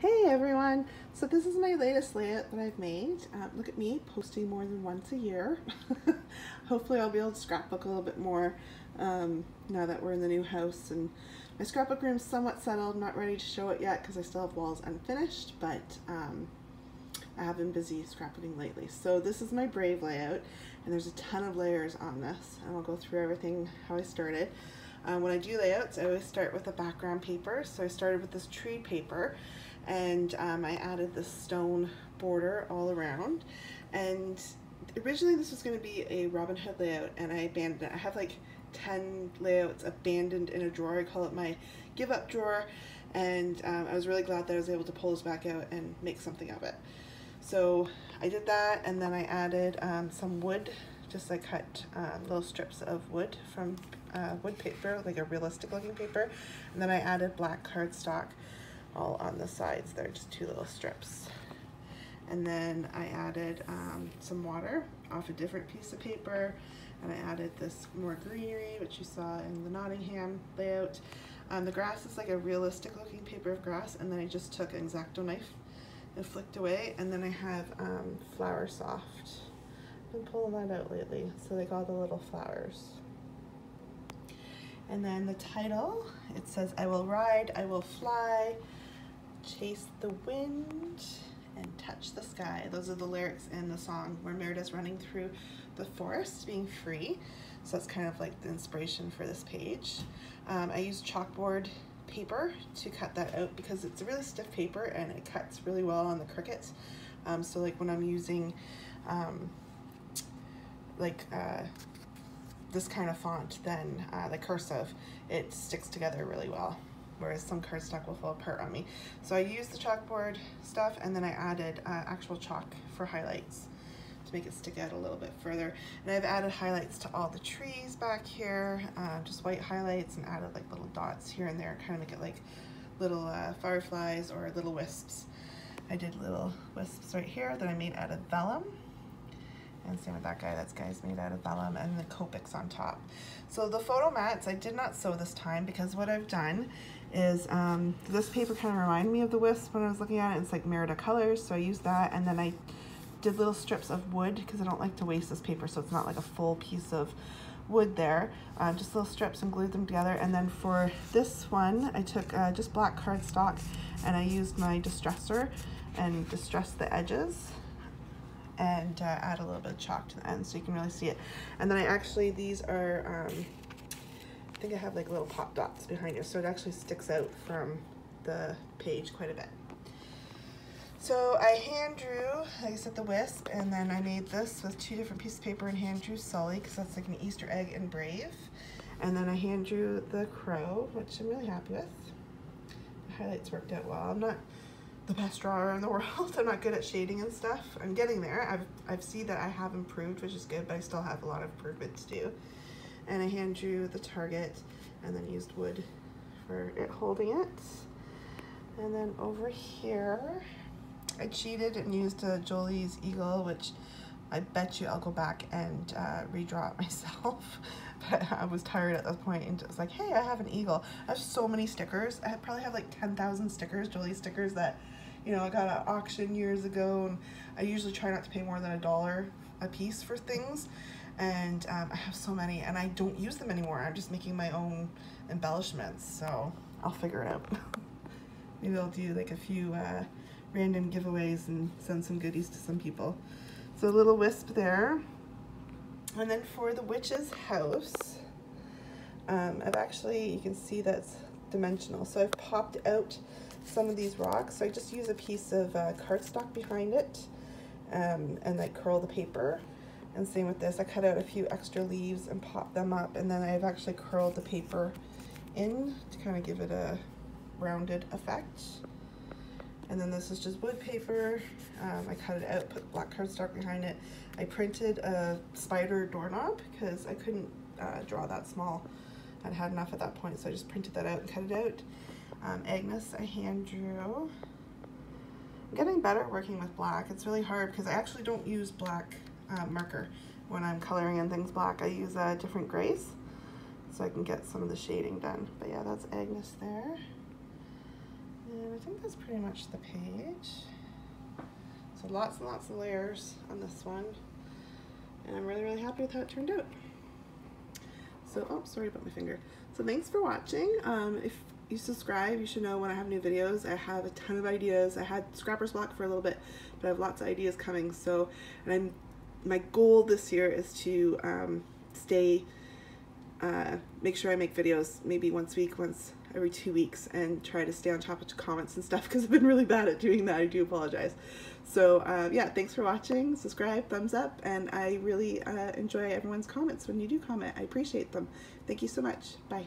Hey everyone! So this is my latest layout that I've made. Um, look at me posting more than once a year. Hopefully I'll be able to scrapbook a little bit more um, now that we're in the new house and my scrapbook room is somewhat settled. I'm not ready to show it yet because I still have walls unfinished but um, I have been busy scrapbooking lately. So this is my Brave layout and there's a ton of layers on this and I'll go through everything how I started. Um, when I do layouts I always start with a background paper so I started with this tree paper and um, I added the stone border all around and originally this was going to be a Robin Hood layout and I abandoned it. I have like 10 layouts abandoned in a drawer. I call it my give up drawer and um, I was really glad that I was able to pull this back out and make something of it. So I did that and then I added um, some wood, just I cut um, little strips of wood from uh, wood paper, like a realistic looking paper, and then I added black cardstock all on the sides They're just two little strips. And then I added um, some water off a different piece of paper and I added this more greenery, which you saw in the Nottingham layout. Um, the grass is like a realistic looking paper of grass and then I just took an X-Acto knife and flicked away and then I have um, Flower Soft. I've been pulling that out lately, so like all the little flowers. And then the title, it says, I will ride, I will fly, chase the wind and touch the sky. Those are the lyrics in the song where Merida's running through the forest being free. So that's kind of like the inspiration for this page. Um, I used chalkboard paper to cut that out because it's a really stiff paper and it cuts really well on the Cricut. Um, so like when I'm using um, like uh, this kind of font, then uh, the cursive, it sticks together really well whereas some cardstock will fall apart on me. So I used the chalkboard stuff and then I added uh, actual chalk for highlights to make it stick out a little bit further. And I've added highlights to all the trees back here, uh, just white highlights and added like little dots here and there, kind of make it like little uh, fireflies or little wisps. I did little wisps right here that I made out of vellum. And same with that guy, that's guy's made out of vellum and the Copics on top. So the photo mats, I did not sew this time because what I've done is um, this paper kind of reminded me of the wisp when I was looking at it. It's like Merida colors, so I used that and then I did little strips of wood because I don't like to waste this paper so it's not like a full piece of wood there. Uh, just little strips and glued them together and then for this one I took uh, just black cardstock and I used my distressor and distressed the edges and uh, add a little bit of chalk to the end so you can really see it. And then I actually, these are, um, I think I have like little pop dots behind it so it actually sticks out from the page quite a bit. So I hand drew, like I said, the wisp, and then I made this with two different pieces of paper and hand drew Sulley, because that's like an Easter egg and Brave. And then I hand drew the crow, which I'm really happy with. The highlights worked out well. I'm not the best drawer in the world. I'm not good at shading and stuff. I'm getting there. I've, I've seen that I have improved, which is good, but I still have a lot of improvement to do. And I hand drew the target and then used wood for it holding it. And then over here, I cheated and used a Jolee's Eagle, which I bet you I'll go back and uh, redraw it myself. but I was tired at that point and it was like, hey, I have an eagle. I have so many stickers. I probably have like 10,000 stickers, Jolee stickers that, you know, I got at auction years ago and I usually try not to pay more than a dollar a piece for things. And um, I have so many and I don't use them anymore. I'm just making my own embellishments. So I'll figure it out. Maybe I'll do like a few uh, random giveaways and send some goodies to some people. So a little wisp there. And then for the witch's house, um, I've actually, you can see that's dimensional. So I've popped out some of these rocks. So I just use a piece of uh, cardstock behind it um, and like curl the paper. And same with this, I cut out a few extra leaves and pop them up. And then I've actually curled the paper in to kind of give it a rounded effect. And then this is just wood paper. Um, I cut it out, put black cardstock behind it. I printed a spider doorknob because I couldn't uh, draw that small. I'd had enough at that point, so I just printed that out and cut it out. Um, Angus, I hand drew. I'm getting better working with black. It's really hard because I actually don't use black uh, marker when I'm coloring in things black. I use uh, different grays so I can get some of the shading done. But yeah, that's Angus there. And think that's pretty much the page. So lots and lots of layers on this one. And I'm really, really happy with how it turned out. So, oh, sorry about my finger. So thanks for watching. Um, if you subscribe, you should know when I have new videos. I have a ton of ideas. I had Scrapper's Block for a little bit, but I have lots of ideas coming. So, and I'm, my goal this year is to um, stay, uh, make sure I make videos maybe once a week, once every two weeks, and try to stay on top of comments and stuff because I've been really bad at doing that. I do apologize. So uh, yeah, thanks for watching. Subscribe, thumbs up, and I really uh, enjoy everyone's comments when you do comment. I appreciate them. Thank you so much. Bye.